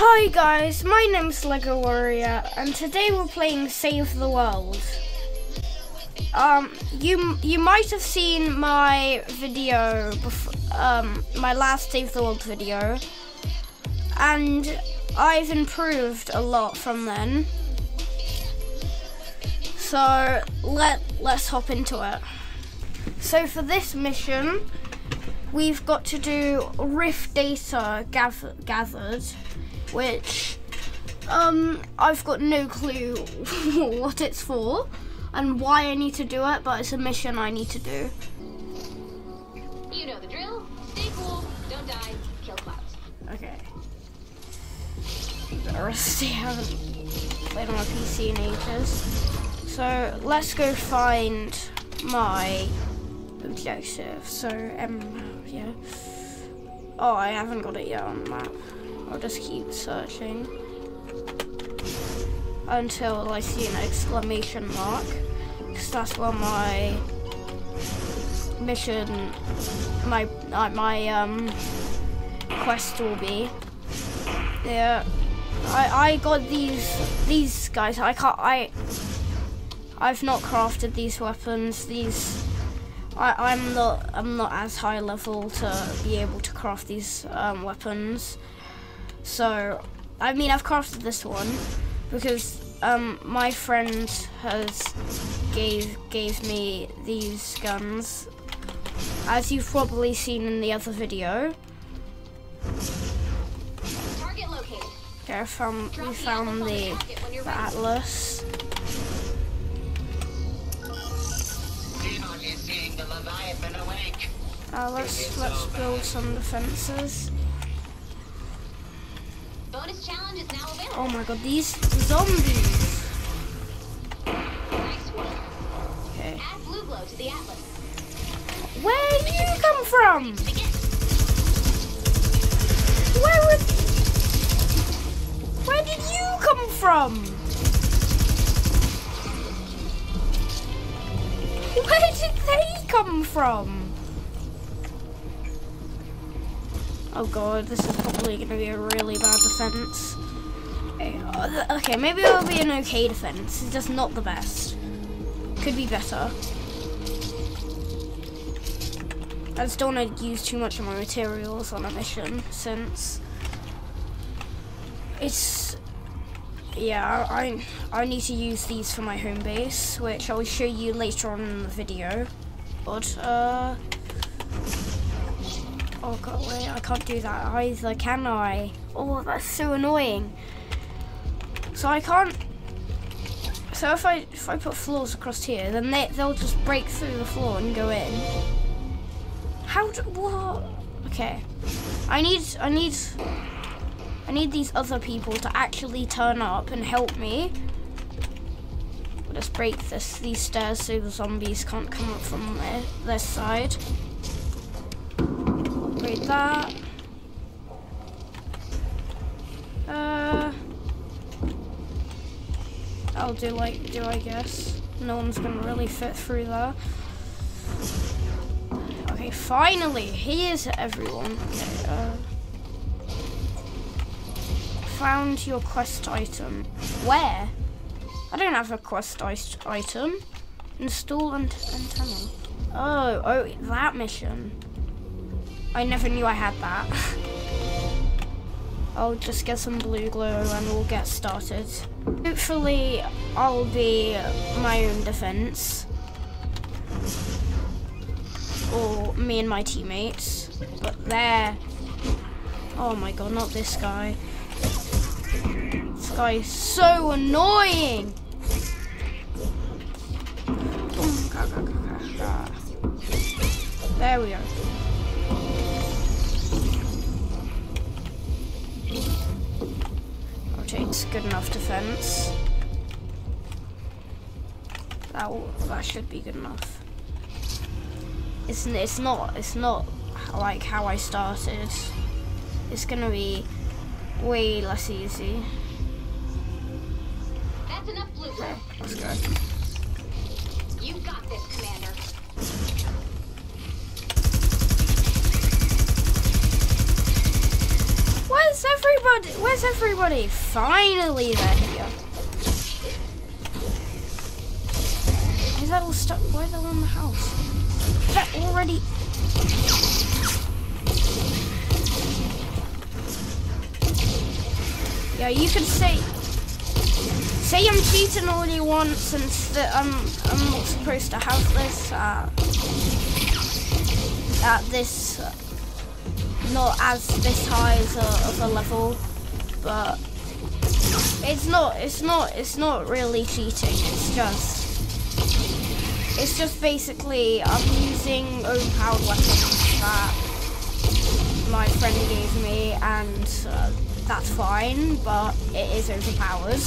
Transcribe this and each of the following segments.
Hi guys, my name's Lego Warrior, and today we're playing Save the World. Um, you you might have seen my video, bef- um, my last Save the World video, and I've improved a lot from then. So let let's hop into it. So for this mission, we've got to do Rift data gather- gathered, which um, I've got no clue what it's for and why I need to do it, but it's a mission I need to do. You know the drill. Stay cool, don't die, kill clouds. Okay. The rest I haven't played on my PC in ages. So let's go find my objective. So um yeah. Oh I haven't got it yet on the map. I'll just keep searching until I see an exclamation mark. Because that's where my mission my uh, my um quest will be. Yeah. I I got these these guys. I can't I I've not crafted these weapons. These I, I'm not I'm not as high level to be able to craft these um, weapons. So I mean I've crafted this one because um, my friend has gave gave me these guns. As you've probably seen in the other video. Target located. Okay, I found, Drop we the found apples on the, pocket when you're the atlas. Demon is seeing the Leviathan awake. Uh, let's let's build some defenses. Bonus challenge is now available. Oh my god, these zombies. Nice work. Okay, Add blue glow to the atlas. where did you come from? Where would? Where did you come from? Where did they come from? Oh god, this is probably going to be a really bad defense. Okay, maybe it'll be an okay defense. It's just not the best. Could be better. I just don't want to use too much of my materials on a mission since it's yeah I I need to use these for my home base which I will show you later on in the video but uh oh god wait I can't do that either can I oh that's so annoying so I can't so if I if I put floors across here then they, they'll just break through the floor and go in how do what? Okay, I need I need I need these other people to actually turn up and help me. Let's break this these stairs so the zombies can't come up from their, this side. That. Uh, I'll do like do I guess. No one's gonna really fit through there. Okay, finally, here's everyone. Uh, found your quest item. Where? I don't have a quest item. Install and antenna. Oh, oh, that mission. I never knew I had that. I'll just get some blue glow and we'll get started. Hopefully, I'll be my own defense or me and my teammates. But there. Oh my god, not this guy. This guy is so annoying. There we go. It's good enough defense. That, will- that should be good enough it's it's not it's not like how I started. It's gonna be way less easy. That's enough blue. Let's go. Everybody? Where's everybody? Finally, they're here. Is that all stuck? Why are all in the house? Is that already? Yeah, you can say say I'm cheating all you want since I'm I'm not supposed to have this uh, at this uh, not as this high as a, of a level, but it's not it's not it's not really cheating. It's just it's just basically I'm using overpowered weapons that my friend gave me, and uh, that's fine, but it is overpowered.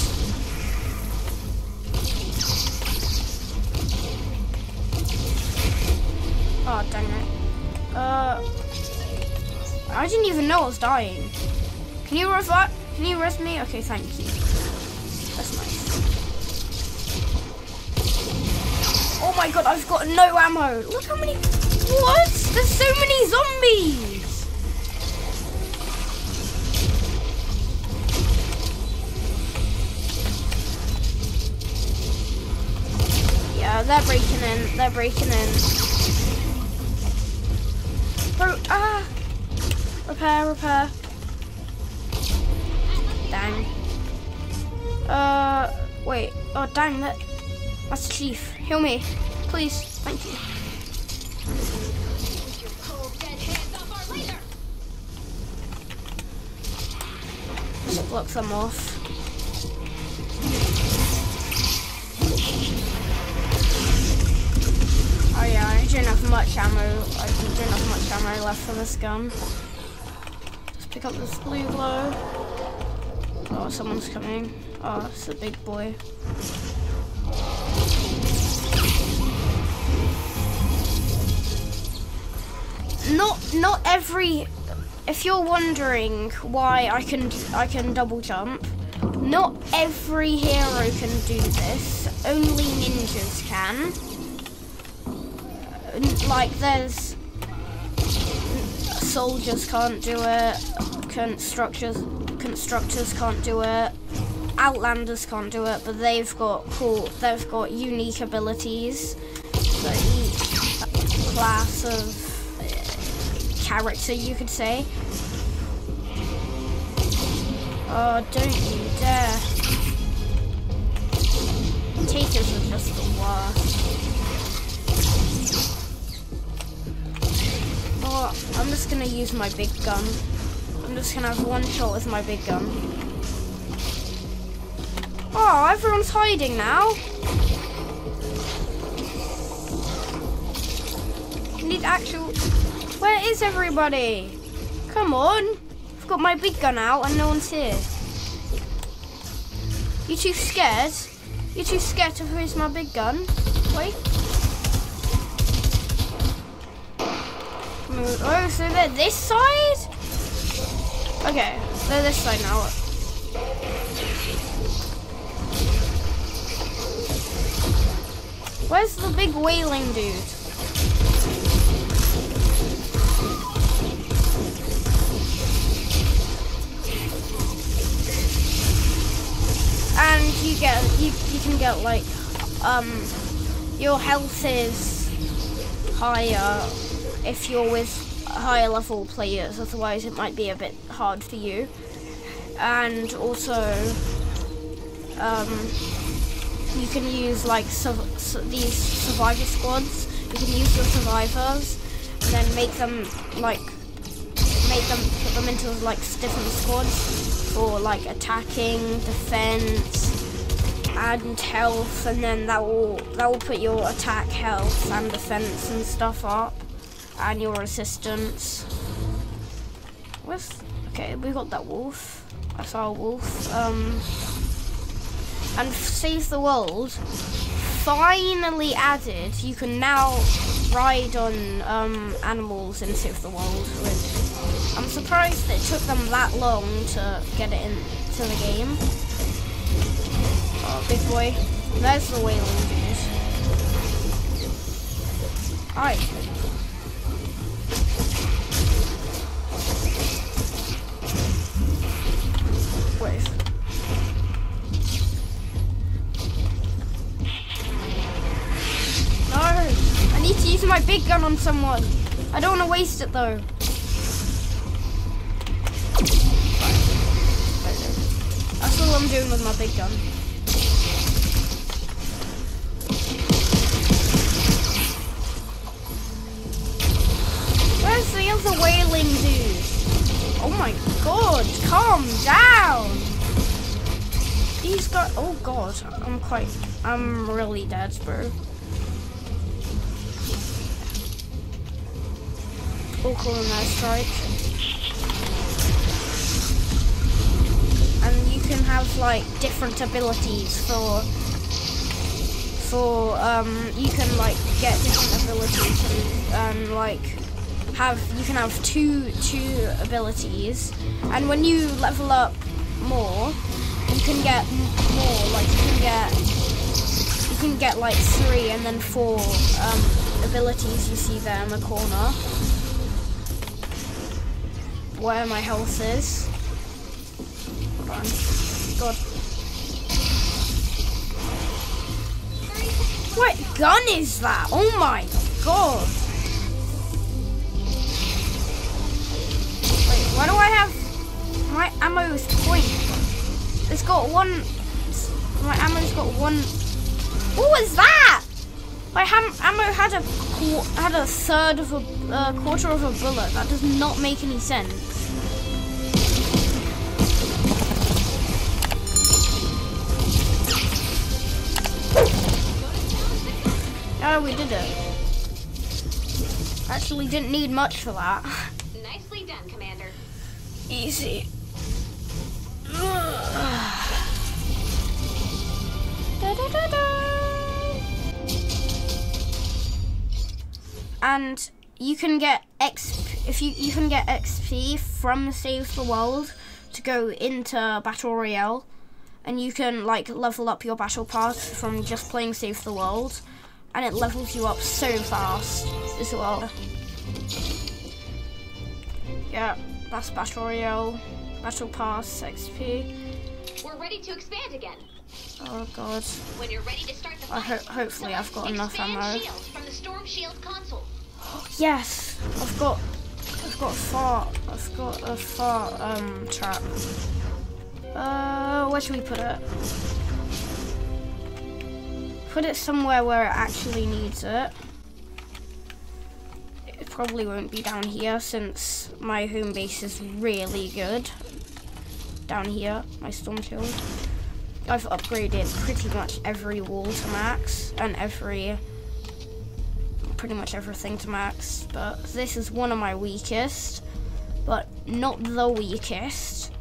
Oh, dang it. Uh, I didn't even know I was dying. Can you revive? Can you rest me? Okay, thank you. That's nice. Oh my god, I've got no ammo. Look how many. What? There's so many zombies. Yeah, they're breaking in. They're breaking in. Bro, ah. Repair, repair. Dang. Uh, wait. Oh, dang, that. That's the chief. Heal me. Please. Thank you. Just block them off. Oh yeah, I don't have much ammo. I don't have much ammo left for this gun. Let's pick up this blue glow. Oh, someone's coming. Oh, it's a big boy. Not, not every if you're wondering why I can I can double jump, not every hero can do this. Only ninjas can. Uh, Like there's soldiers can't do it. Constructors constructors can't do it. Outlanders can't do it, but they've got cool. They've got unique abilities. So each class of uh, character, you could say. Oh, don't you dare. Takers are just the worst. Oh, I'm just gonna use my big gun. Just gonna have one shot with my big gun. Oh, everyone's hiding now. Need actual. Where is everybody? Come on. I've got my big gun out and no one's here. You too scared? You too scared to use my big gun? Wait. Oh, so they're this side? Okay, they're this side now. Where's the big wailing dude? and you get you, you can get like um your health is higher if you're with higher level players otherwise it might be a bit hard for you. And also um you can use like su- su- these survivor squads. You can use your survivors and then make them like make them put them into like different squads for like attacking, defense, and health, and then that will that will put your attack, health, and defense and stuff up, and your resistance. Where's okay? We got that wolf. I saw a wolf. Um, and save the world. Finally added. You can now ride on um, animals in Save the World, which I'm surprised it took them that long to get it into the game. Oh, big boy. There's the whaling dude. Alright my big gun on someone. I don't want to waste it though. That's all I'm doing with my big gun. My god, calm down! He's got, oh god, I'm quite, I'm really dead, bro. All cool that strike. And you can have like different abilities for for um you can like get different abilities and, and like have you can have two two abilities. And when you level up more you can get more like you can get you can get like three and then four um, abilities. You see there in the corner. Where my health is. God. What gun is that? Oh my god why do I have my ammo's point? It's got one. My ammo's got one. What was that? My ham, ammo had a had a third of a uh, quarter of a bullet. That does not make any sense. Oh, we did it. Actually, didn't need much for that. Nicely done, Commander. Easy. And you can get XP if you you can get XP from Save the World to go into Battle Royale, and you can like level up your battle pass from just playing Save the World, and it levels you up so fast as well. Yeah, that's Battle Royale, Battle Pass, XP. We're ready to expand again. Oh god. When you're ready to start the I fight, ho- hopefully I've got enough ammo. From the Storm Shield console. Yes, I've got, I've got far, I've got a far um trap. Uh, where should we put it? Put it somewhere where it actually needs it. Probably won't be down here since my home base is really good. Down here, my storm shield. I've upgraded pretty much every wall to max and every pretty much everything to max, but this is one of my weakest, but not the weakest.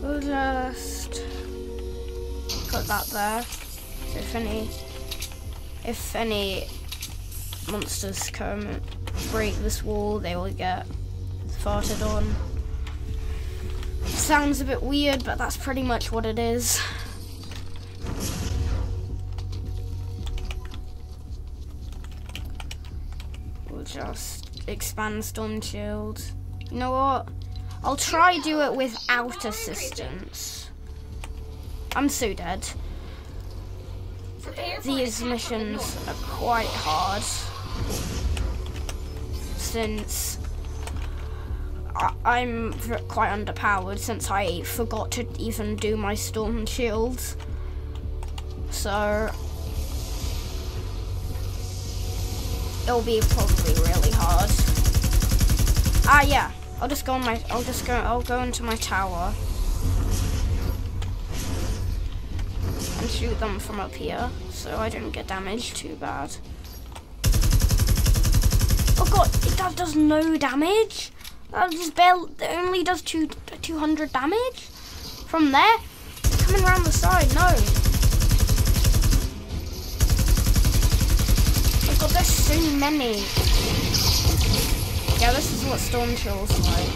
We'll just put that there. If any, if any monsters come break this wall, they will get farted on. Sounds a bit weird, but that's pretty much what it is. We'll just expand Storm Shield. You know what? I'll try do it without assistance. I'm so dead. These missions are quite hard since I- I'm quite underpowered since I forgot to even do my storm shields. So it'll be probably really hard. Ah, yeah. I'll just go on my. I'll just go. I'll go into my tower shoot them from up here, so I don't get damaged too bad. Oh god, it does, does no damage. That just barely. Only does two 200 damage from there. Coming around the side, no. Oh god, there's so many. Yeah, this is what Storm Shield's like.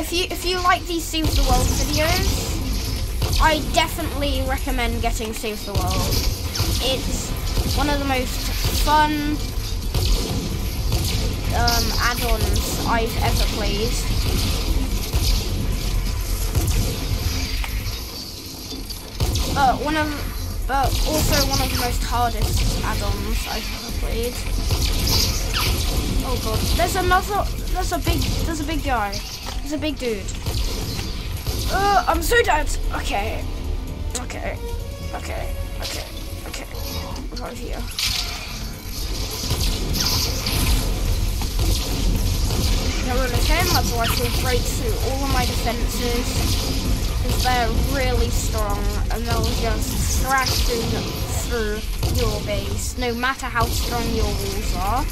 If you if you like these Save the World videos, I definitely recommend getting Save the World. It's one of the most fun um, add-ons I've ever played. but one of, but also one of the most hardest add-ons I've ever played. Oh god, there's another, there's a big, there's a big guy. There's a big dude. Uh, I'm so dead. Okay, okay, okay, okay, okay. Right here. I roll a 10, that's why I will break through all of my defenses. Because they're really strong and they'll just thrash through, through your base, no matter how strong your walls are.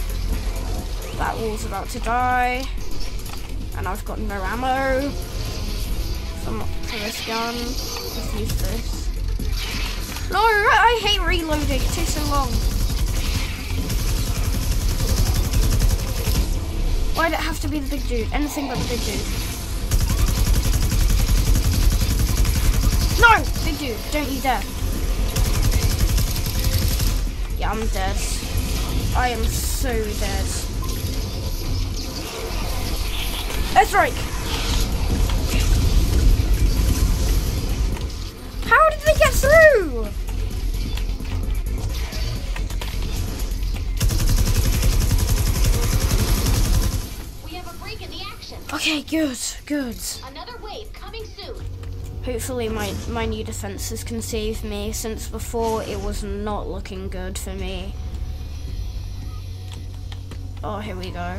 That wall's about to die. And I've got no ammo for, for this gun. Let's use this. No, I hate reloading, it takes so long. Why'd it have to be the big dude? Anything but the big dude. No! Big dude, don't you dare. Yeah, I'm dead. I am so dead. Airstrike! How did they get through? We have a break in the action. Okay, good, good. Another wave coming soon. Hopefully my, my new defences can save me, since before it was not looking good for me. Oh, here we go.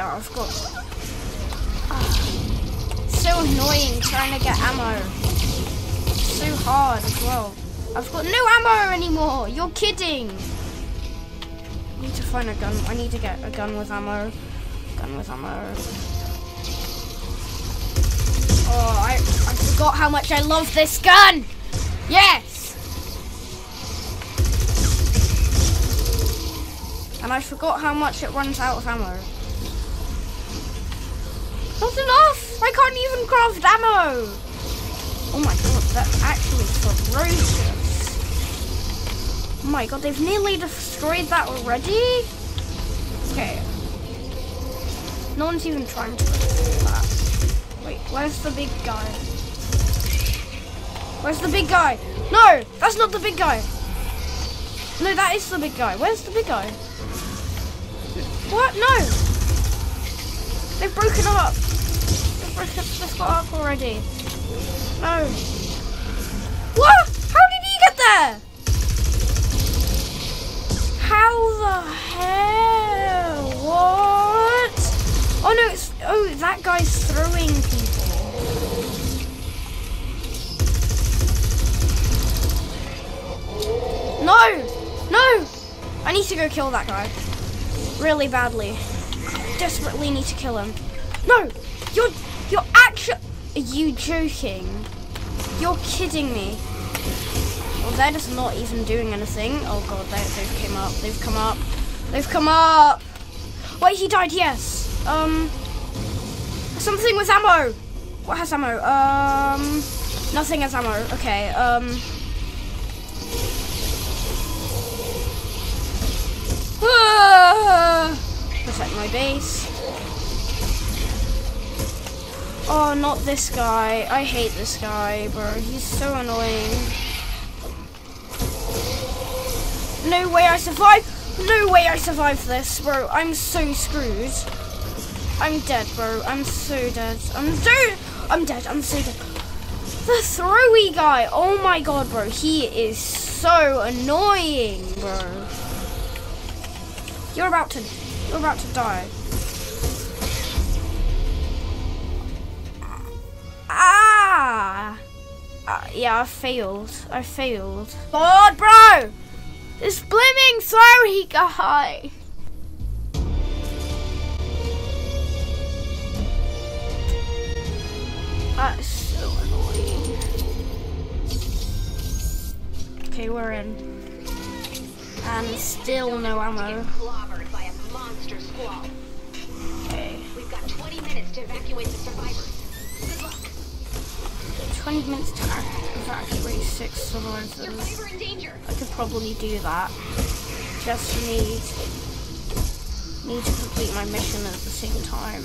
Yeah, I've got... Ah, so annoying trying to get ammo. So hard as well. I've got no ammo anymore. You're kidding. I need to find a gun. I need to get a gun with ammo. Gun with ammo. Oh, I, I forgot how much I love this gun. Yes. And I forgot how much it runs out of ammo. Not enough. I can't even craft ammo. Oh my god, that's actually ferocious. Oh my god, they've nearly destroyed that already? Okay. No one's even trying to. Wait, where's the big guy? Where's the big guy? No, that's not the big guy. No, that is the big guy. Where's the big guy? What? No. They've broken up. They've broken they've got up already. No. What? How did he get there? How the hell? What? Oh no, it's oh that guy's throwing people. No! No! I need to go kill that guy. Really badly. Desperately need to kill him. No! You're you're actually are you joking? You're kidding me. Well, they're just not even doing anything. Oh god, they, they've came up. They've come up. They've come up. Wait, he died. Yes. Um, something with ammo. What has ammo? Um, nothing has ammo. Okay. Um. ah, Protect my base. Oh, not this guy. I hate this guy, bro. He's so annoying. No way I survive. No way I survive this, bro. I'm so screwed. I'm dead, bro. I'm so dead. I'm so... I'm dead. I'm so dead. The throwy guy. Oh my god, bro. He is so annoying, bro. You're about to... You're about to die. Ah! Uh, yeah, I failed. I failed. God, bro! This blimmin' sorry guy! That's so annoying. Okay, we're in. And still no ammo. Squall. Okay. We've got 20 minutes to evacuate the survivors. Good luck. 20 minutes to evacuate six survivors. Survivor in danger. I could probably do that. Just need need to complete my mission at the same time.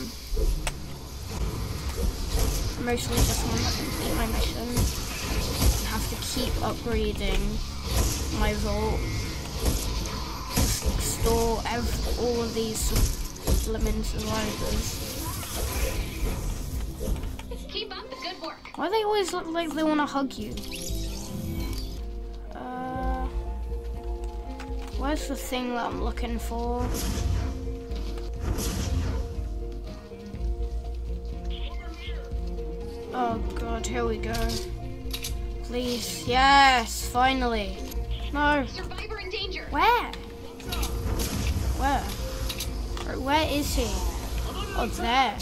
Mostly just want to complete my mission. And have to keep upgrading my vault. Store ev- all of these sublimin survivors. Keep up the good work. Why do they always look like they want to hug you? Uh, where's the thing that I'm looking for? Oh god, here we go. Please, yes, finally. No, Survivor in danger. Where? Where is he? Oh, there.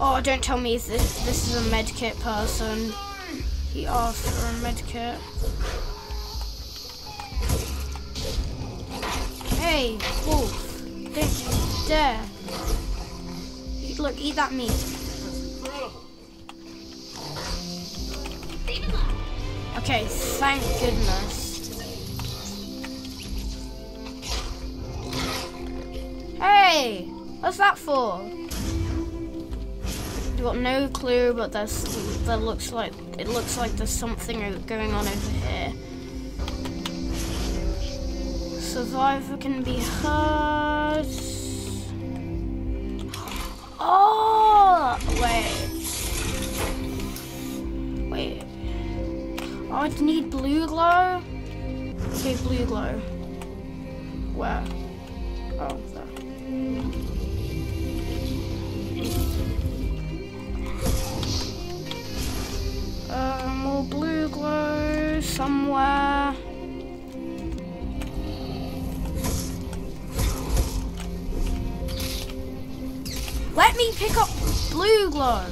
Oh, don't tell me this, this is a medkit person. He asked for a medkit. Hey, wolf. Don't you dare. Look, eat that meat. Okay, thank goodness. Hey, what's that for? You got no clue, but there's that looks like it looks like there's something going on over here. Survivor can be heard. Oh, wait. Wait. Oh, I'd need blue glow. Okay, blue glow. Where? More blue glow somewhere. Let me pick up blue glow.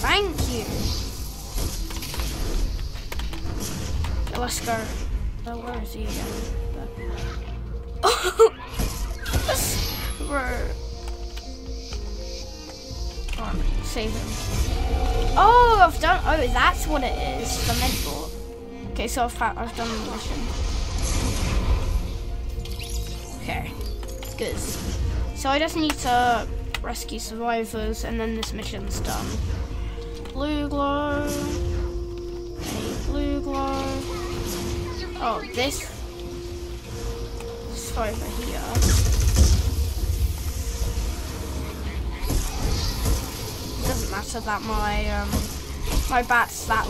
Thank you. Okay, let's go. Uh, where is he again? There. Save him. Oh, I've done. Oh, that's what it is. The medball. Okay, so I've, I've done the mission. Okay, good. So I just need to rescue survivors, and then this mission's done. Blue glow. Blue glow. Oh, this. This over here. Matter that my um my bat's that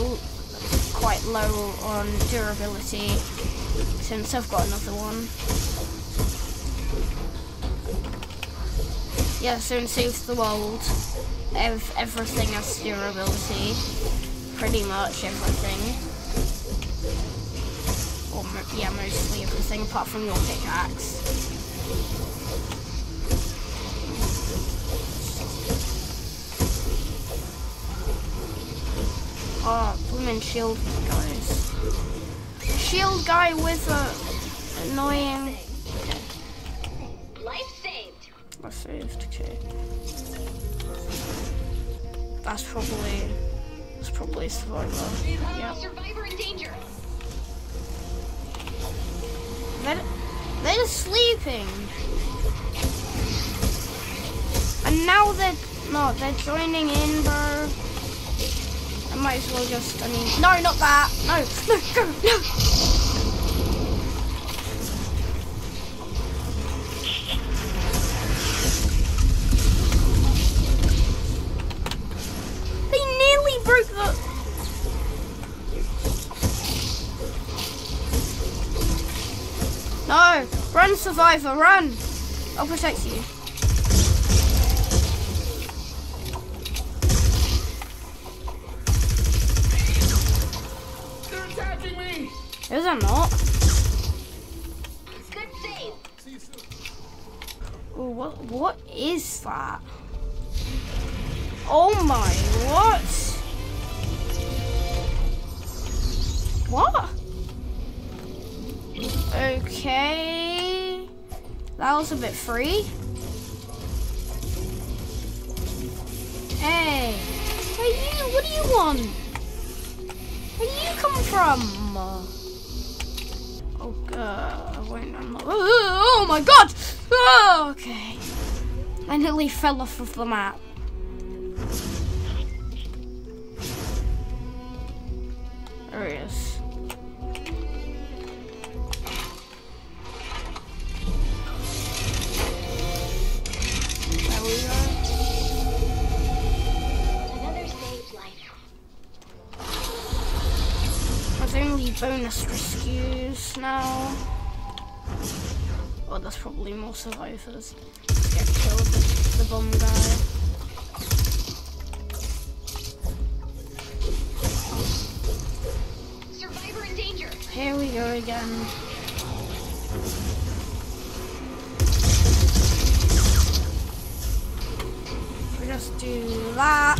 quite low on durability since I've got another one. Yeah, so in the World, ev- everything has durability. Pretty much everything. Or yeah, mostly everything apart from your pickaxe. Ah, oh, blooming shield guys. Shield guy with a annoying. Life saved. I saved. Okay. That's probably. That's probably a survivor. Yeah. Survivor in danger. They're, they're sleeping. And now they're not, they're joining in, bro. Might as well just, I mean, no, not that. No, no, go, no. They nearly broke the. No! Run, survivor, run! I'll protect you. Is it not? Ooh, what what is that? Oh my what? What? Okay. That was a bit free. Hey. Hey you, what do you want? Where do you come from? Oh, uh, wait, not. Oh, oh my god! Oh, okay. I nearly fell off of the map. There he is. There we go. Another saved life. There's only bonus rescues now. Oh, there's probably more survivors. Get killed the, the bomb guy. Survivor in danger. Here we go again. We just do that.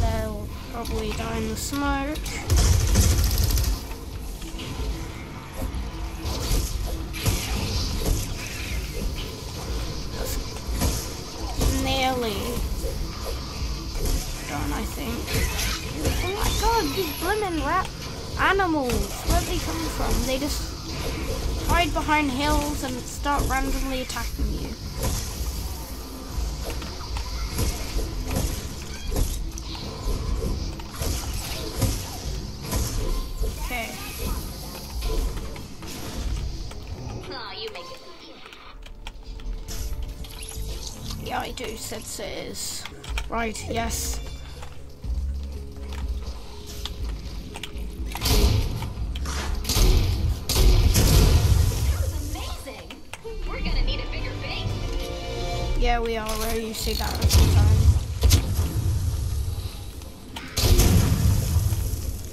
They'll probably die in the smoke. Animals. Where'd they come from? They just hide behind hills and start randomly attacking you. Okay. Aw, you make it. Yeah, I do, said. Right, yes. We you see that every time.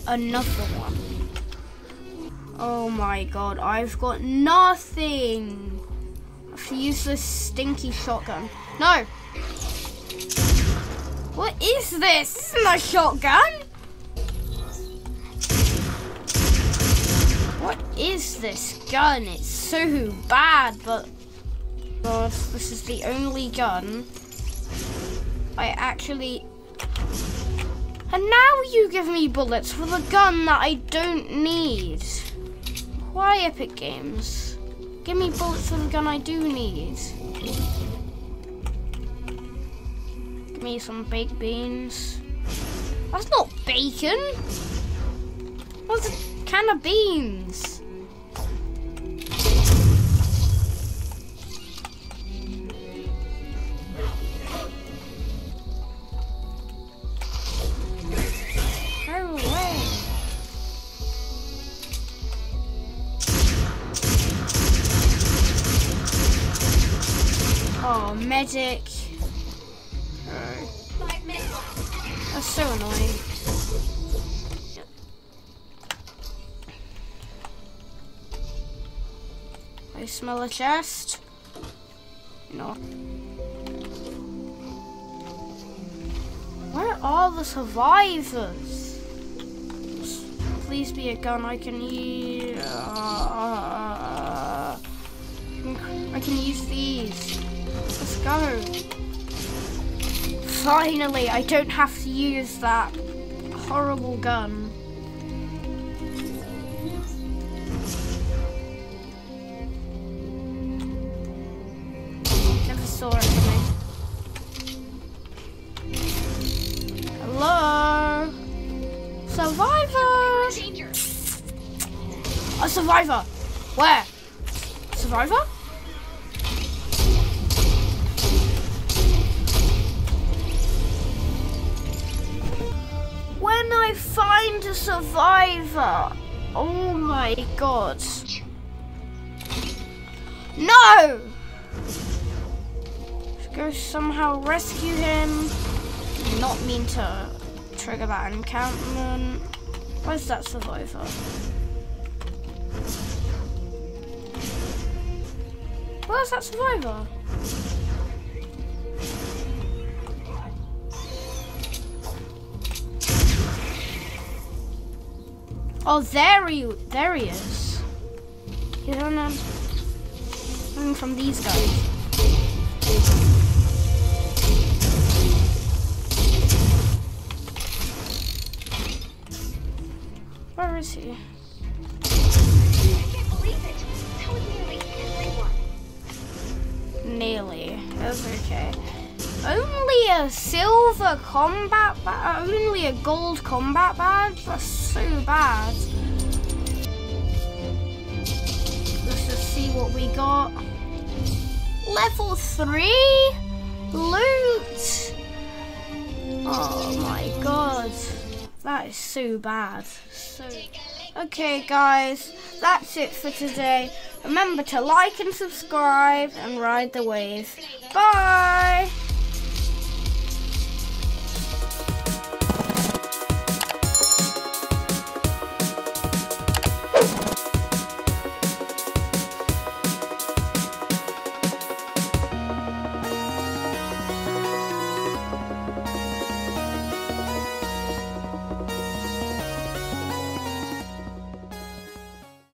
Another one. Oh my god, I've got nothing. I have to use this stinky shotgun. No! What is this? This isn't a shotgun! What is this gun? It's so bad, but God, this is the only gun I actually. And now you give me bullets for the gun that I don't need. Why Epic Games? Give me bullets for the gun I do need. Give me some baked beans. That's not bacon. What's a can of beans? Oh, medic. Oh, that's so annoying. I smell a chest. No. Where are the survivors? Please be a gun I can use. Uh, uh, uh, I can use these. Go. Finally, I don't have to use that horrible gun. Never saw it coming. Hello? Survivor! A survivor! Where? Survivor? I find a survivor, oh my god. No! Should go somehow rescue him. Not mean to trigger that encampment. Where's that survivor? Where's that survivor? Oh, there he, there he is. You don't know. From these guys. Where is he? Nearly. That's okay. Only a silver combat badge? Uh, only a gold combat badge? That's so bad. Let's just see what we got. Level 3? Loot! Oh my god. That is so bad. So Okay guys, that's it for today. Remember to like and subscribe and ride the wave. Bye!